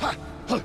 快い、